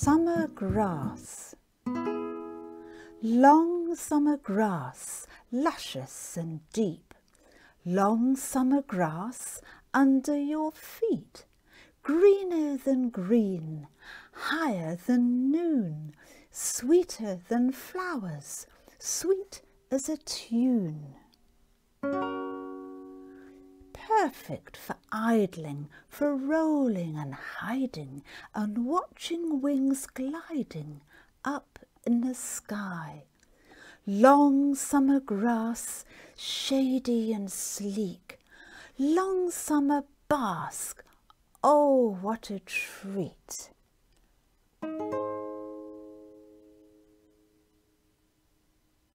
Summer grass. Long summer grass, luscious and deep. Long summer grass under your feet. Greener than green, higher than noon, sweeter than flowers, sweet as a tune perfect for idling, for rolling and hiding, and watching wings gliding up in the sky. Long summer grass, shady and sleek, long summer bask, oh, what a treat!